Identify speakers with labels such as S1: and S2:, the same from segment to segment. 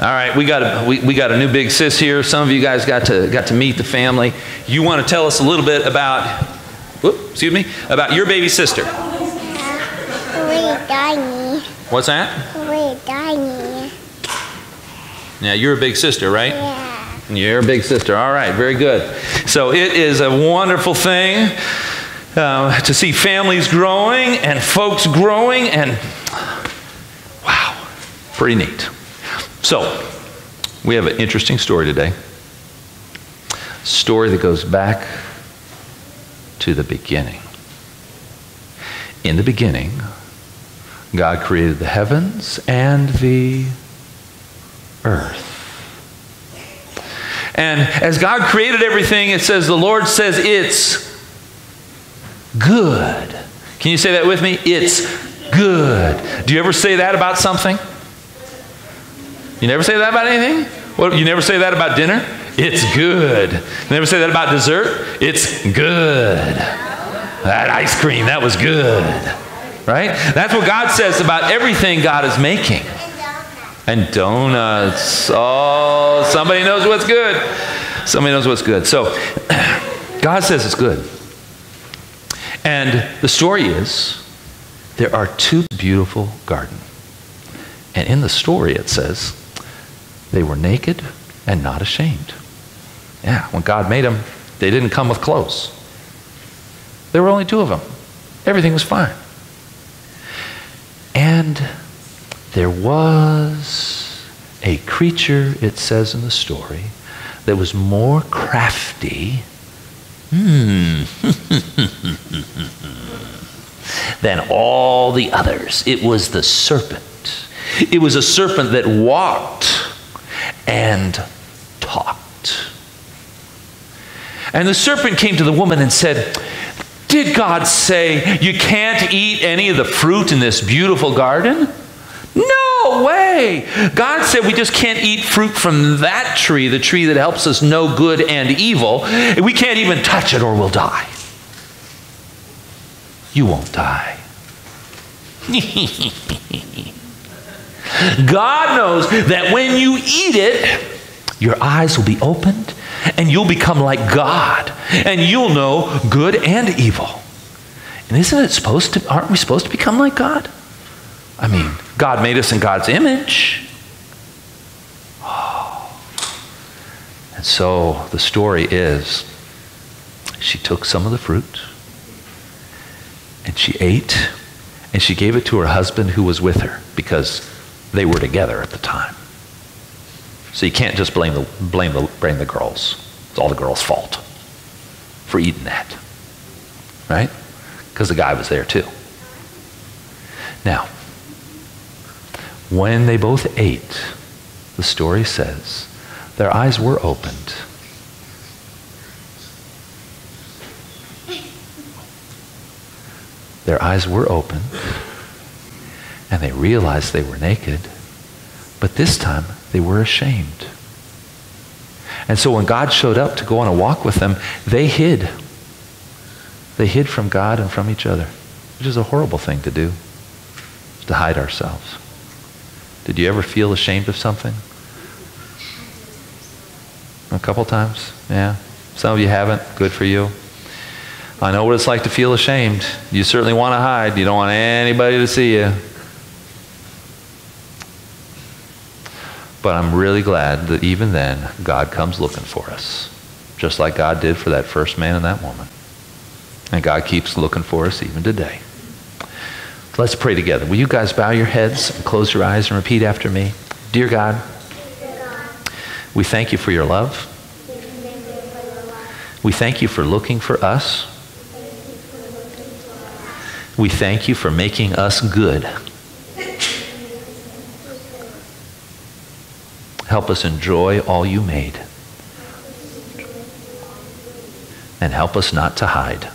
S1: All right, we got a we, we got a new big sis here. Some of you guys got to got to meet the family. You want to tell us a little bit about, whoop, excuse me, about your baby sister. What's that? Yeah, you're a big sister, right?
S2: Yeah.
S1: You're a big sister. All right, very good. So it is a wonderful thing uh, to see families growing and folks growing, and wow, pretty neat. So we have an interesting story today. Story that goes back to the beginning. In the beginning, God created the heavens and the earth. And as God created everything, it says, the Lord says it's good. Can you say that with me? It's good. Do you ever say that about something? You never say that about anything? What, you never say that about dinner? It's good. You never say that about dessert? It's good. That ice cream, that was good. Right? That's what God says about everything God is making. And donuts. Oh, somebody knows what's good. Somebody knows what's good. So, God says it's good. And the story is there are two beautiful gardens. And in the story it says they were naked and not ashamed. Yeah, when God made them, they didn't come with clothes. There were only two of them. Everything was fine. And there was a creature, it says in the story, that was more crafty hmm, than all the others. It was the serpent. It was a serpent that walked and talked. And the serpent came to the woman and said, Did God say you can't eat any of the fruit in this beautiful garden? No way. God said we just can't eat fruit from that tree, the tree that helps us know good and evil. We can't even touch it or we'll die. You won't die. God knows that when you eat it, your eyes will be opened and you'll become like God and you'll know good and evil. And isn't it supposed to, aren't we supposed to become like God? I mean, God made us in God's image. Oh. And so the story is she took some of the fruit and she ate and she gave it to her husband who was with her because they were together at the time. So you can't just blame the, blame the, blame the girls. It's all the girls' fault for eating that. Right? Because the guy was there too. Now, when they both ate, the story says, their eyes were opened. Their eyes were opened, and they realized they were naked, but this time they were ashamed. And so when God showed up to go on a walk with them, they hid. They hid from God and from each other, which is a horrible thing to do, to hide ourselves. Did you ever feel ashamed of something? A couple times? Yeah. Some of you haven't. Good for you. I know what it's like to feel ashamed. You certainly want to hide. You don't want anybody to see you. But I'm really glad that even then, God comes looking for us, just like God did for that first man and that woman. And God keeps looking for us even today. Let's pray together. Will you guys bow your heads and close your eyes and repeat after me? Dear God, we thank you for your love. We thank you for looking for us. We thank you for making us good. Help us enjoy all you made. And help us not to hide.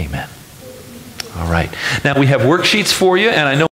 S1: Amen. All right. Now we have worksheets for you, and I know.